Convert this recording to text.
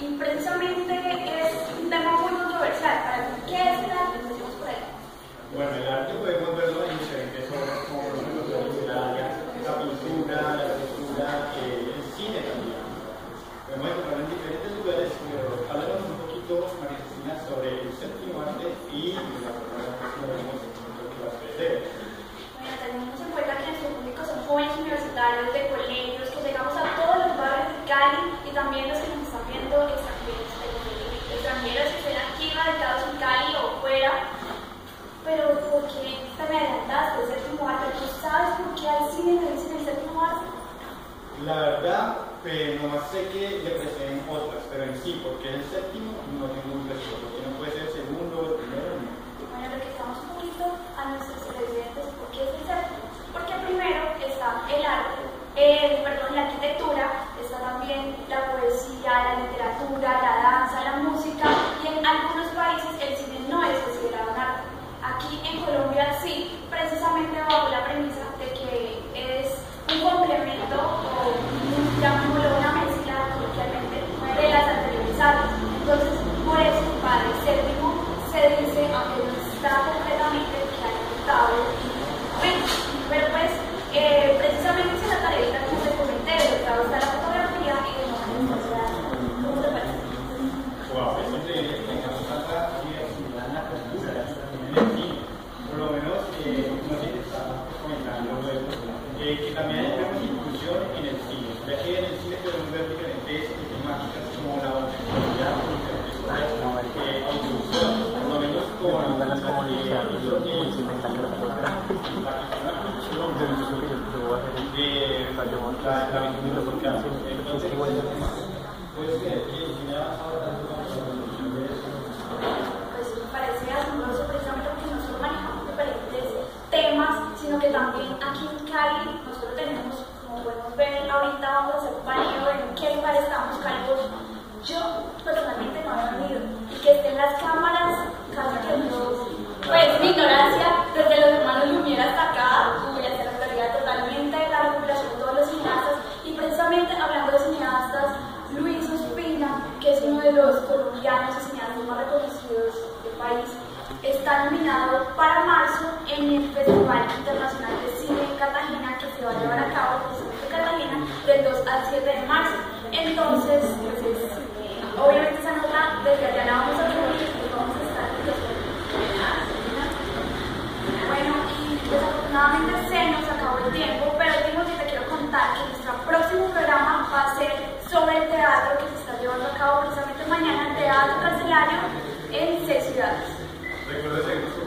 Y precisamente es un tema muy controversial. Para ¿qué es el arte? Empecemos por ahí. Bueno, el arte podemos verlo en diferentes obras, como por ejemplo la la pintura, la escultura, eh, el cine también. Podemos encontrarlo en diferentes lugares, pero háblanos un poquito, María Cristina, sobre el séptimo arte y la forma que vemos que va a. Bueno, tenemos en cuenta que nuestro público son jóvenes universitarios de colegios, que llegamos a todos los barrios de Cali y también los que nos están viendo extranjeros, extranjeros que estén aquí radicados en Cali o fuera. Pero ¿por qué te me adelantaste? El séptimo arte, ¿tú sabes por qué al cine dicen el séptimo arte? La verdad, pues nomás sé que le preceden otras, pero en sí, porque el séptimo no tengo un resto, porque no puede ser el segundo o el primero, no. Bueno, lo que estamos un poquito a nuestros televidentes, ¿por qué es el séptimo? Porque primero está el arte, eh, perdón, la arquitectura, está también la poesía, la literatura, la danza, la música, y en algunos países el cine no es considerado un arte. Aquí en Colombia sí, precisamente bajo la premisa de que es un complemento o un, llamémoslo una mezcla coloquialmente de las anteriores artes. Entonces, por eso para el séptimo se dice, aunque no está completamente bueno, pero pues eh, precisamente es la tarea como te comenté, de la fotografía y de la ¿Cómo te parece? Que también. Por lo menos, eh, luego, eh, que también hay inclusión en el cine, que en el cine homosexualidad, diferentes cosas, eh, audiovisual, por lo menos con la que hizo pues, me parece asombroso precisamente porque nosotros manejamos diferentes temas, sino que también aquí en Cali nosotros tenemos, como podemos ver ahorita vamos a hacer un paneo de en qué lugar estamos Cali. Yo personalmente no he venido y que estén las cámaras, casi que no, pues mi ignorancia, desde los hermanos Lumière hasta acá, voy a hacer la claridad totalmente de la recuperación de todos los cineastas y precisamente hablando de cineastas, Luis Ospina, que es uno de los colombianos cineastas más reconocidos del país, está nominado para marzo en el Festival Internacional de Cine de Cartagena que se va a llevar a cabo en Cartagena del 2 al 7 de marzo. Entonces, pues es, eh, obviamente esa nota desde allá la vamos a subir y vamos a estar bueno, y desafortunadamente se nos acabó el tiempo, pero Timothy te quiero contar que nuestro próximo programa va a ser sobre el teatro que llevando a cabo precisamente mañana en Teatro Carcelario en seis ciudades.